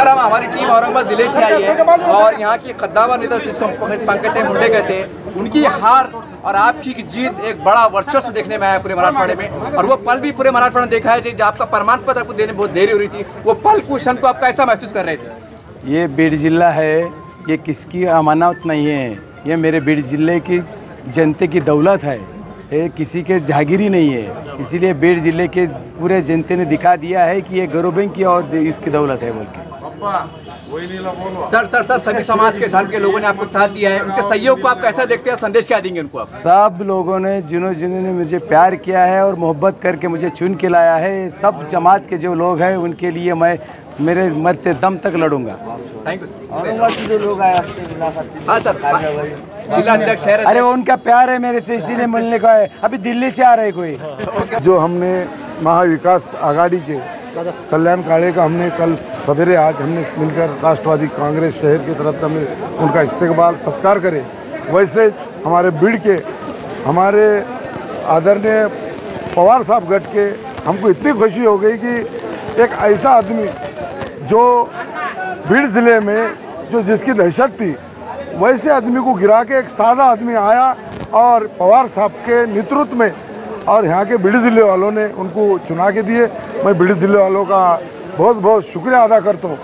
Sir हम, हमारी team Aurangabad ज़िले से आई है और यहाँ की खद्दावर नेता जिसको पंकज मुंडे कहते हैं, उनकी हार और आपकी जीत एक बड़ा वर्चस्व देखने में आया पूरे मराठवाड़े में। और वो पल भी पूरे मराठवाड़े देखा है जब आपका प्रमाण पत्र आपको देने में बहुत देरी हो रही थी, वो पल क्षण को आप कैसा महसूस कर रहे थे? ये बीड़ जिला है, ये किसकी अमानत नहीं है? ये मेरे बीड़ ज़िले की जनता की दौलत है। ये किसी के जागीरी नहीं है। इसीलिए बीड़ ज़िले के पूरे जनते ने दिखा दिया है कि ये गौरव की और इसकी दौलत है बोल के। सर सर सर सभी समाज के धर्म के लोगों ने आपको साथ दिया है। उनके सहयोग को आप कैसा देखते हैं? संदेश क्या देंगे उनको आप? सब लोगों ने जिन्हों जिन्होंने मुझे प्यार किया है और मोहब्बत करके मुझे चुन के लाया है सब जमात के जो लोग हैं उनके लिए मैं मेरे मरते दम तक लड़ूँगा। थैंक यू सर औरंगाबाद से जो लोग आए हाँ सर। जिला अध्यक्ष अरे वो उनका प्यार है मेरे से इसीलिए मिलने का है अभी दिल्ली से आ रहे कोई। जो हमने महाविकास आघाड़ी के कल्याण काले का हमने कल सवेरे आज हमने मिलकर राष्ट्रवादी कांग्रेस शहर की तरफ़ से हमने उनका इस्तेकबाल सत्कार करे। वैसे हमारे बीड़ के, हमारे आदरणीय पवार साहब गट के हमको इतनी खुशी हो गई कि एक ऐसा आदमी जो बीड़ ज़िले में, जो जिसकी दहशत थी, वैसे आदमी को गिरा के एक सादा आदमी आया और पवार साहब के नेतृत्व में और यहाँ के बिड़ी ज़िले वालों ने उनको चुना के दिए। मैं बिड़ी ज़िले वालों का बहुत बहुत शुक्रिया अदा करता हूँ।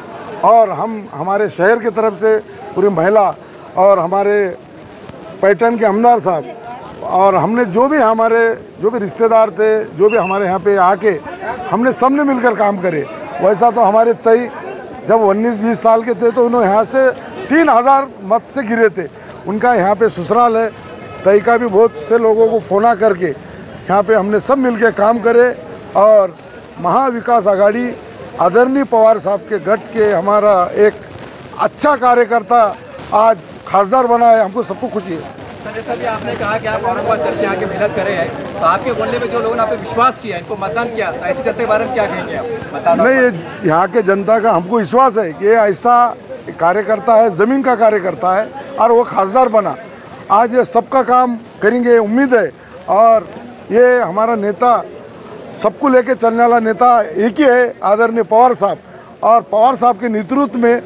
और हम, हमारे शहर की तरफ़ से पूरी महिला और हमारे पैटर्न के हमदार साहब और हमने जो भी हमारे, जो भी रिश्तेदार थे, जो भी हमारे यहाँ पे आके हमने सबने मिलकर काम करे। वैसा तो हमारे तई जब उन्नीस, बीस साल के थे तो उन्होंने यहाँ से तीन हज़ार मत से गिरे थे। उनका यहाँ पे ससुराल है। तई का भी बहुत से लोगों को फोना करके यहाँ पे हमने सब मिलके काम करे और महाविकास आघाड़ी आदरणीय पवार साहब के गट के हमारा एक अच्छा कार्यकर्ता आज खासदार बना है हमको सबको खुशी है। सर जैसा भी आपने कहा कि आप औरंगाबाद चल के आके मेहनत करे हैं तो आपके बोलने में जो लोगों ने आप पे विश्वास किया इनको मतदान किया तो ऐसे चलते के बारे में क्या कहेंगे आप? बता नहीं ये यहाँ के जनता का हमको विश्वास है कि ये ऐसा कार्यकर्ता है ज़मीन का कार्यकर्ता है और वो खासदार बना। आज ये सबका काम करेंगे उम्मीद है और ये हमारा नेता, सबको लेके चलने वाला नेता एक ही है, आदरणीय पवार साहब। और पवार साहब के नेतृत्व में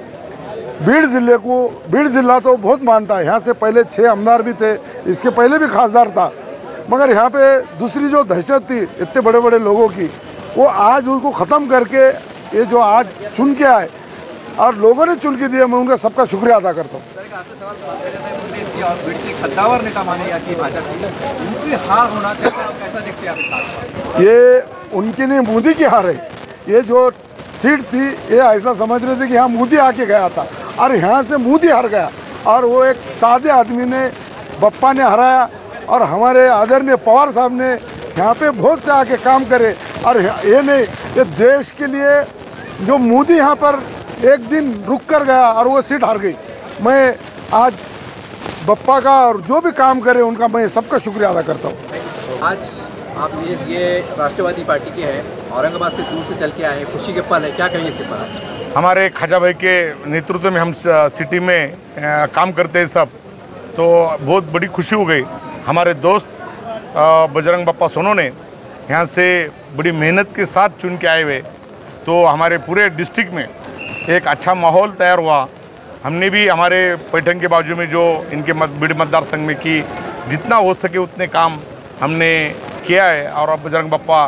बीड़ ज़िले को, बीड़ जिला तो बहुत मानता है। यहाँ से पहले छः आमदार भी थे, इसके पहले भी खासदार था। मगर यहाँ पे दूसरी जो दहशत थी, इतने बड़े बड़े लोगों की, वो आज उनको ख़त्म करके, ये जो आज चुन के आए, और लोगों ने चुन के दिया मैं उनका सबका शुक्रिया अदा करता हूँ। मानी जाती भाजपा उनकी हैं को? ये उनकी नहीं, मोदी की हार है। ये जो सीट थी, ये ऐसा समझ रहे थे कि यहाँ मोदी आके गया था। और यहाँ से मोदी हार गया। और वो एक सादे आदमी ने, बप्पा ने हराया। और हमारे आदरणीय पवार साहब ने यहाँ पे बहुत से आके काम करे। और ये नहीं, ये देश के लिए जो मोदी यहाँ पर एक दिन रुक कर गया और वो सीट हार गई। मैं आज बप्पा का और जो भी काम करे उनका मैं सबका शुक्रिया अदा करता हूँ। आज आप ये ये राष्ट्रवादी पार्टी के हैं औरंगाबाद से दूर से चल के आए खुशी के पल है क्या कहेंगे इस पर हमारे खाजा भाई के नेतृत्व में हम सिटी में काम करते हैं सब तो बहुत बड़ी खुशी हो गई। हमारे दोस्त बजरंग बप्पा सोनो ने यहाँ से बड़ी मेहनत के साथ चुन के आए हुए। तो हमारे पूरे डिस्ट्रिक्ट में एक अच्छा माहौल तैयार हुआ। हमने भी हमारे पैठन के बाजू में जो इनके मत बीड़ मतदार संघ में की जितना हो सके उतने काम हमने किया है। और अब बजरंग बप्पा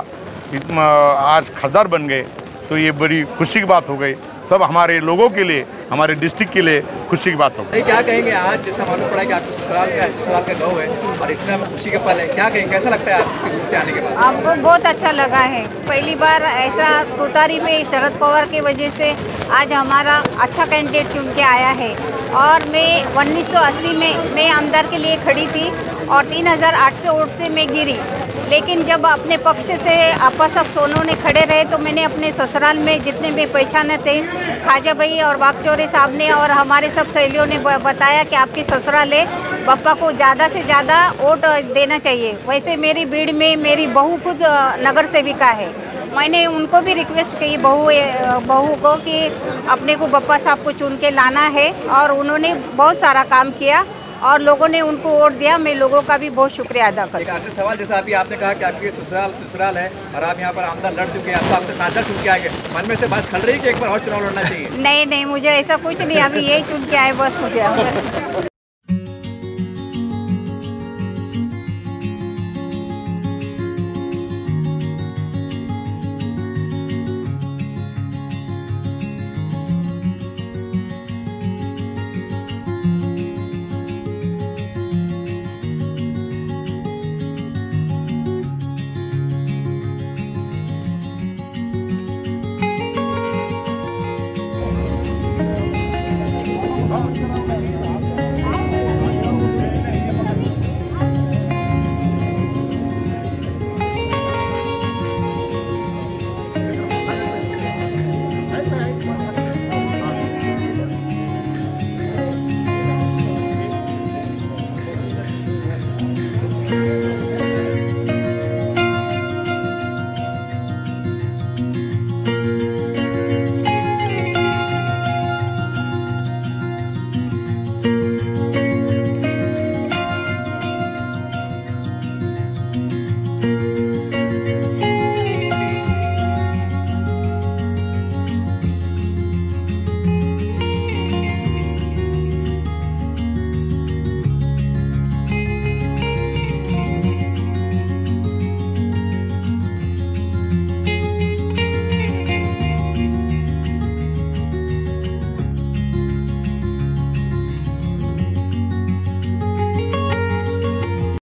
आज खासदार बन गए तो ये बड़ी खुशी की बात हो गई। सब हमारे लोगों के लिए हमारे डिस्ट्रिक्ट के लिए खुशी की बात हो गई। क्या कहेंगे आज? जैसा मालूम पड़ा कि आपके ससुराल का है ससुराल का गाँव है और इतना में खुशी का पल है। क्या कहेंगे? कैसा लगता है आपके दूर से आने के बाद? आपको बहुत अच्छा लगा है। पहली बार ऐसा तुतारी में शरद पवार की वजह से आज हमारा अच्छा कैंडिडेट चुन के आया है। और मैं 1980 में, मैं आमदार के लिए खड़ी थी और 3800 वोट से मैं गिरी। लेकिन जब अपने पक्ष से आपा सब सोनों ने खड़े रहे तो मैंने अपने ससुराल में जितने भी पहचाने थे, खाजा भाई और वागचौरे साहब ने और हमारे सब सहेलियों ने बताया कि आपकी ससुराल है पप्पा को ज़्यादा से ज़्यादा वोट देना चाहिए। वैसे मेरी भीड़ में मेरी बहू खुद नगर सेविका है। मैंने उनको भी रिक्वेस्ट की बहू बहू को कि अपने को बप्पा साहब को चुन के लाना है और उन्होंने बहुत सारा काम किया और लोगों ने उनको वोट दिया। मैं लोगों का भी बहुत शुक्रिया अदा करती एक सवाल जैसा अभी आपने कहा कि आपके ससुराल ससुराल है और आप यहाँ पर आमदार लड़ चुके हैं तो आपके साझा चुन के आए मन में से बात खल रही है कि एक बार और चुनाव लड़ना चाहिए? नहीं नहीं मुझे ऐसा कुछ नहीं अभी यही चुन के आए बस हो गया।